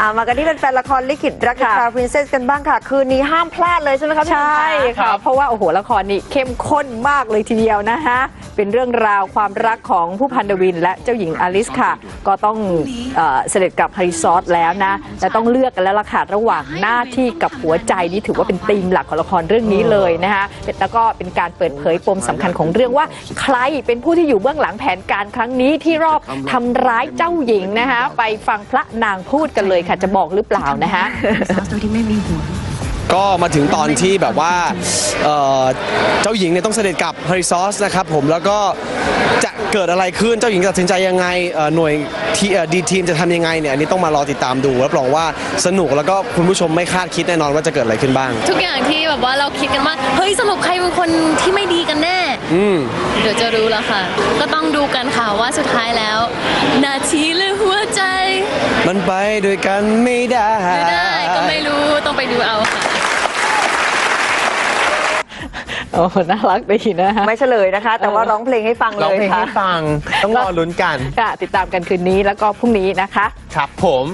อ่ามากันที่เป็นแฟนละครลิขิตรัก The Crown Princess กันบ้างค่ะ คืนนี้ห้ามพลาดเลยใช่ไหมคะพี่ใช่หนุ่มค่ะ เพราะว่าโอ้โหละครนี่เข้มข้นมากเลยทีเดียวนะคะ เป็นเรื่องราวความรักของผู้พันดาวิน และเจ้าหญิงอลิซค่ะ ก็ต้องเออเสด็จกลับฮรีซอร์สแล้วนะและต้องเลือกกันแล้วล่ะค่ะระหว่างหน้าที่กับหัวใจนี่ถือว่าเป็นธีมหลักของละครเรื่องนี้เลยนะคะแล้วก็เป็นการเปิดเผยปมสำคัญของเรื่องว่า ใครเป็นผู้ที่อยู่เบื้องหลังแผนการครั้งนี้ที่รอบทำร้ายเจ้าหญิงนะคะ ไปฟังพระนางพูดกันเลยค่ะจะบอกหรือเปล่านะคะโดยที่ไม่มีหัว ก็มาถึงตอนที่แบบว่าเอ่อเจ้าหญิงเนี่ยต้องเสด็จกลับฮาริซอสนะครับผมแล้วก็จะเกิดอะไรขึ้นเจ้าหญิงจะตัดสินใจยังไงเอ่อหน่วยทีดีทีมจะทำยังไงเนี่ยอันนี้ต้องมารอติดตามดูรับรองว่าสนุกแล้วก็คุณผู้ชมไม่คาดคิดแน่นอนว่าจะเกิดอะไรขึ้นบ้าง ทุกอย่างที่แบบว่าเราคิดกันว่าเฮ้ยสรุปใครเป็นคนที่ไม่ดีกันแน่อืมเดี๋ยวจะรู้แล้วค่ะ ก็ต้องดูกันค่ะว่าสุดท้ายแล้ว นาทีหรือหัวใจ มันไปด้วยกันไม่ได้ไม่ได้ก็ไม่รู้ต้องไปดูเอาค่ะ โอ้น่ารักดีนะคะไม่เฉลยนะคะ แต่ว่าร้องเพลงให้ฟังร้เลองยเพลงค่ะให้ฟัง ต้องรอลุ้นกัน ค่ะติดตามกันคืนนี้แล้วก็พรุ่งนี้นะคะ ครับผม